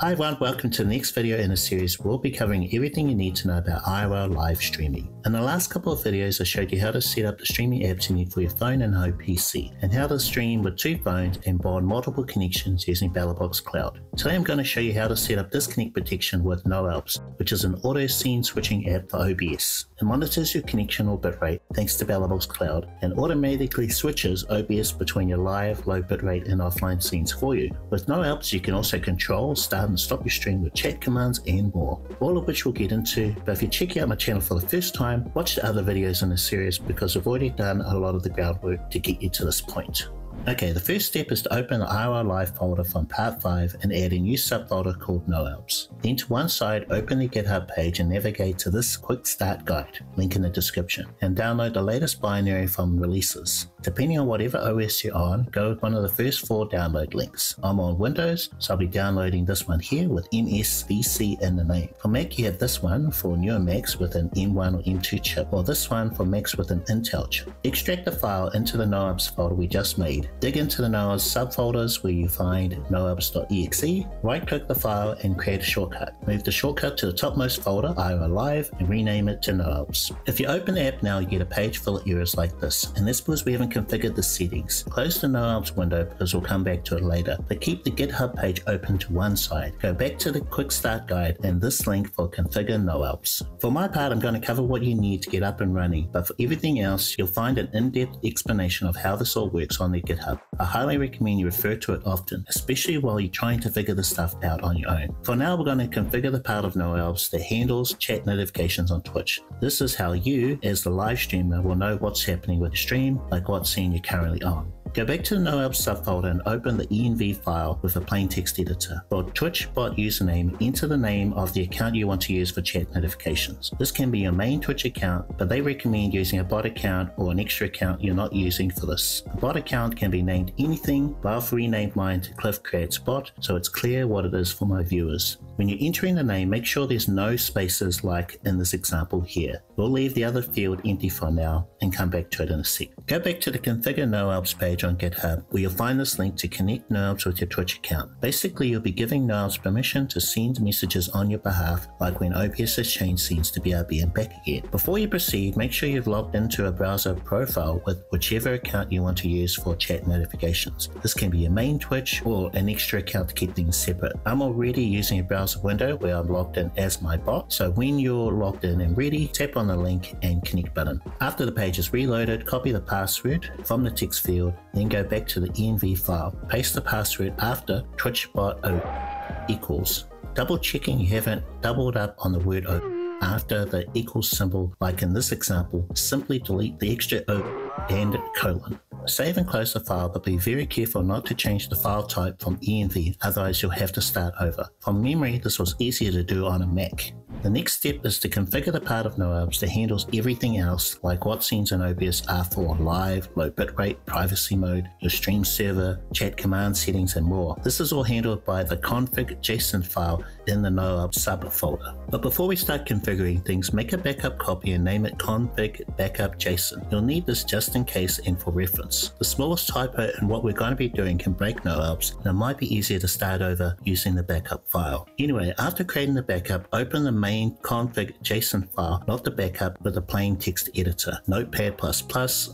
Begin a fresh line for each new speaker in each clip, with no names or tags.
Hi everyone, welcome to the next video in the series. Where we'll be covering everything you need to know about IRL live streaming. In the last couple of videos, I showed you how to set up the streaming apps you need for your phone and home PC, and how to stream with two phones and bond multiple connections using Belabox Cloud. Today I'm going to show you how to set up disconnect protection with NOALBS, which is an auto scene switching app for OBS. It monitors your connection or bitrate thanks to Belabox Cloud, and automatically switches OBS between your live, low bitrate, and offline scenes for you. With NOALBS, you can also control, start and stop your stream with chat commands and more, all of which we'll get into. But if you're checking out my channel for the first time, watch the other videos in the series because I've already done a lot of the groundwork to get you to this point. Okay, the first step is to open the IRL Live folder from part 5 and add a new subfolder called NOALBS. Then to one side, open the GitHub page and navigate to this quick start guide, link in the description, and download the latest binary from releases. Depending on whatever OS you're on, go with one of the first four download links. I'm on Windows, so I'll be downloading this one here with MSVC in the name. For Mac, you have this one for newer Macs with an M1 or M2 chip, or this one for Macs with an Intel chip. Extract the file into the NOALBS folder we just made Dig into the NOALBS subfolders where you find noalbs.exe, right click the file and create a shortcut. Move the shortcut to the topmost folder, IRL Live, and rename it to NOALBS. If you open the app now, you get a page full of errors like this, and that's because we haven't configured the settings. Close the NOALBS window because we'll come back to it later, but keep the GitHub page open to one side. Go back to the quick start guide and this link for configure NOALBS. For my part, I'm going to cover what you need to get up and running, but for everything else, you'll find an in-depth explanation of how this all works on the GitHub GitHub. I highly recommend you refer to it often, especially while you're trying to figure this stuff out on your own. For now, we're going to configure the part of NOALBS that handles chat notifications on Twitch. This is how you, as the live streamer, will know what's happening with the stream, like what scene you're currently on. Go back to the NOALBS subfolder and open the env file with a plain text editor. For Twitch bot username, enter the name of the account you want to use for chat notifications. This can be your main Twitch account, but they recommend using a bot account or an extra account you're not using for this. A bot account can be named anything, but I've renamed mine to Cliff Creates Bot so it's clear what it is for my viewers. When you're entering the name, make sure there's no spaces like in this example here. We'll leave the other field empty for now and come back to it in a sec. Go back to the Configure NOALBS page on GitHub, where you'll find this link to connect NOALBS with your Twitch account. Basically, you'll be giving NOALBS permission to send messages on your behalf, like when OBS has changed scenes to BRB and back again. Before you proceed, make sure you've logged into a browser profile with whichever account you want to use for chat notifications. This can be your main Twitch or an extra account to keep things separate. I'm already using a browser window where I'm logged in as my bot, so when you're logged in and ready, tap on the link and connect button. After the page is reloaded, copy the password from the text field then go back to the env file. Paste the password after twitchbot equals. Double checking you haven't doubled up on the word o. After the equals symbol, like in this example, simply delete the extra o and colon. Save and close the file, but be very careful not to change the file type from env, otherwise you'll have to start over. From memory, this was easier to do on a Mac. The next step is to configure the part of NOALBS that handles everything else, like what scenes in OBS are for live, low bitrate, privacy mode, your stream server, chat command settings, and more. This is all handled by the config JSON file in the NOALBS subfolder. But before we start configuring things, make a backup copy and name it config backup JSON. You'll need this just in case and for reference. The smallest typo in what we're going to be doing can break NOALBS, and it might be easier to start over using the backup file. Anyway, after creating the backup, open the main config JSON file, not the backup with a plain text editor, Notepad++,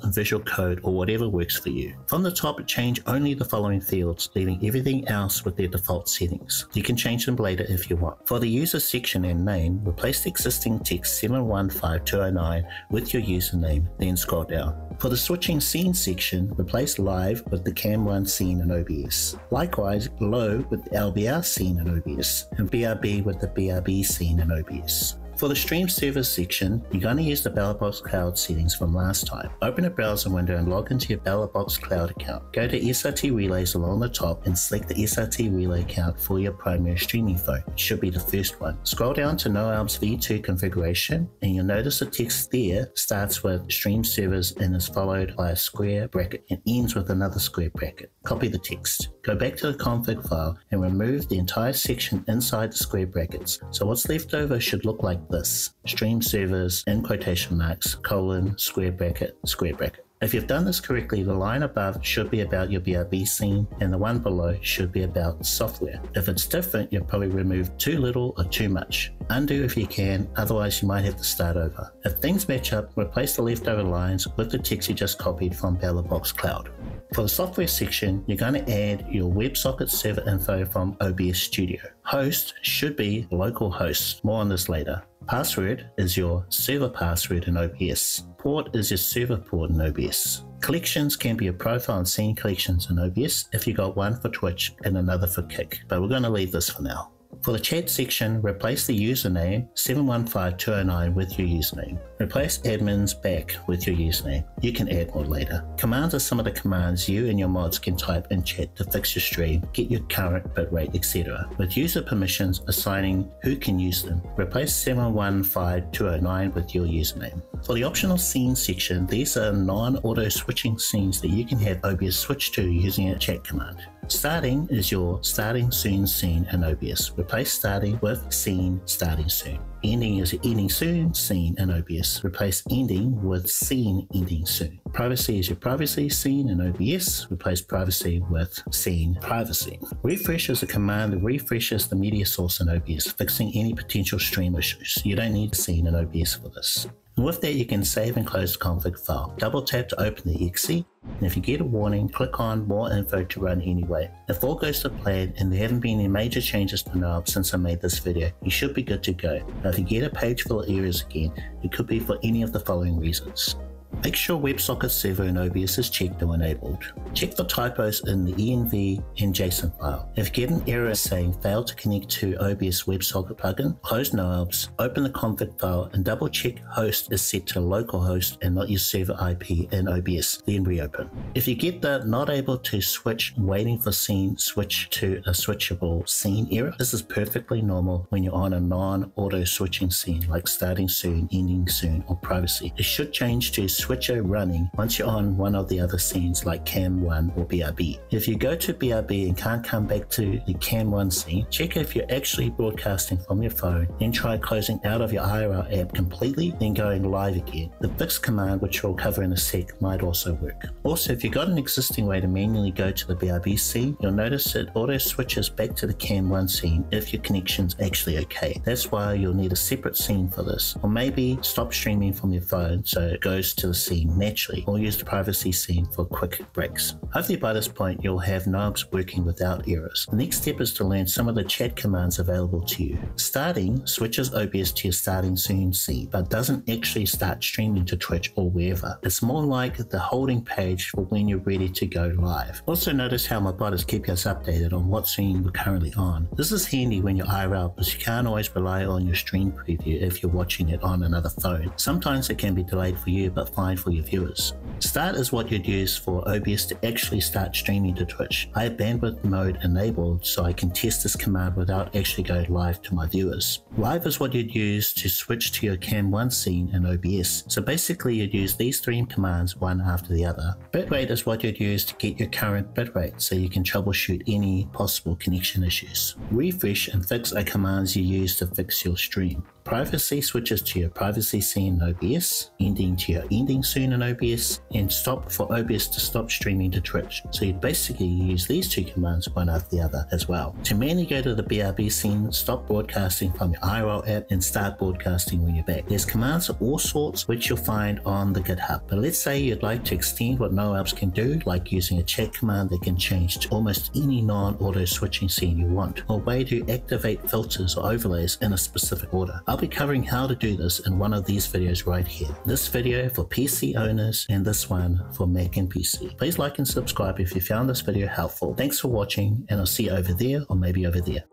Visual Code, or whatever works for you. From the top, change only the following fields, leaving everything else with their default settings. You can change them later if you want. For the user section and name, replace the existing text 715209 with your username, then scroll down. For the switching scene section, replace live with the Cam1 scene in OBS. Likewise, low with the LBR scene in OBS, and BRB with the BRB scene in OBS. For the stream service section, you're going to use the Belabox Cloud settings from last time. Open a browser window and log into your Belabox Cloud account. Go to SRT Relays along the top and select the SRT Relay account for your primary streaming phone. It should be the first one. Scroll down to NOALBS V2 configuration and you'll notice the text there starts with stream servers and is followed by a square bracket and ends with another square bracket. Copy the text. Go back to the config file and remove the entire section inside the square brackets. So what's left over should look like this. Stream servers in quotation marks, colon, square bracket, square bracket. If you've done this correctly, the line above should be about your BRB scene and the one below should be about software. If it's different, you'll probably remove too little or too much. Undo if you can, otherwise you might have to start over. If things match up, replace the leftover lines with the text you just copied from Belabox Cloud. For the software section, you're going to add your WebSocket server info from OBS Studio. Host should be local host. More on this later. Password is your server password in OBS. Port is your server port in OBS. Collections can be a profile and scene collections in OBS if you got one for Twitch and another for Kick, but we're going to leave this for now. For the chat section, replace the username 715209 with your username. Replace admins back with your username. You can add more later. Commands are some of the commands you and your mods can type in chat to fix your stream, get your current bitrate, etc. With user permissions, assigning who can use them. Replace 715209 with your username. For the optional scene section, these are non-auto switching scenes that you can have OBS switch to using a chat command. Starting is your starting soon scene in OBS. Replace starting with scene starting soon. Ending is ending soon scene in OBS. Replace ending with scene ending soon. Privacy is your privacy scene in OBS. Replace privacy with scene privacy. Refresh is a command that refreshes the media source in OBS, fixing any potential stream issues. You don't need scene in OBS for this. And with that, you can save and close the config file. Double tap to open the exe, and if you get a warning, click on more info to run anyway. If all goes to plan and there haven't been any major changes to NOALBS since I made this video, you should be good to go. Now if you get a page full of errors again, it could be for any of the following reasons. Make sure WebSocket server in OBS is checked or enabled. Check the typos in the env and JSON file. If you get an error saying failed to connect to OBS WebSocket plugin, close NOALBS, open the config file and double check host is set to localhost and not your server IP in OBS, then reopen. If you get the not able to switch waiting for scene switch to a switchable scene error, this is perfectly normal when you're on a non-auto switching scene like starting soon, ending soon, or privacy. It should change to switcher running once you're on one of the other scenes like Cam 1 or BRB. If you go to BRB and can't come back to the Cam 1 scene, check if you're actually broadcasting from your phone, then try closing out of your IRL app completely, then going live again. The fix command, which we'll cover in a sec, might also work. Also, if you've got an existing way to manually go to the BRB scene, you'll notice it auto switches back to the Cam 1 scene if your connection's actually okay. That's why you'll need a separate scene for this. Or maybe stop streaming from your phone so it goes to the scene naturally, or use the privacy scene for quick breaks. Hopefully by this point you'll have NOALBS working without errors. The next step is to learn some of the chat commands available to you. Starting switches OBS to your starting soon scene, but doesn't actually start streaming to Twitch or wherever. It's more like the holding page for when you're ready to go live. Also notice how my bot is keeping us updated on what scene we're currently on. This is handy when you're IRL because you can't always rely on your stream preview if you're watching it on another phone. Sometimes it can be delayed for you, but fine for your viewers. Start is what you'd use for OBS to actually start streaming to Twitch. I have bandwidth mode enabled so I can test this command without actually going live to my viewers. Live is what you'd use to switch to your Cam 1 scene in OBS. So basically you'd use these three commands one after the other. Bitrate is what you'd use to get your current bitrate so you can troubleshoot any possible connection issues. Refresh and fix are commands you use to fix your stream. Privacy switches to your privacy scene in OBS, ending to your ending soon in OBS, and stop for OBS to stop streaming to Twitch. So you basically use these two commands one after the other as well. To manually go to the BRB scene, stop broadcasting from your IRL app and start broadcasting when you're back. There's commands of all sorts which you'll find on the GitHub. But let's say you'd like to extend what NOALBS can do, like using a chat command that can change to almost any non-auto switching scene you want, or a way to activate filters or overlays in a specific order. I'll be covering how to do this in one of these videos right here. This video for PC owners and this one for Mac and PC. Please like and subscribe if you found this video helpful. Thanks for watching and I'll see you over there or maybe over there.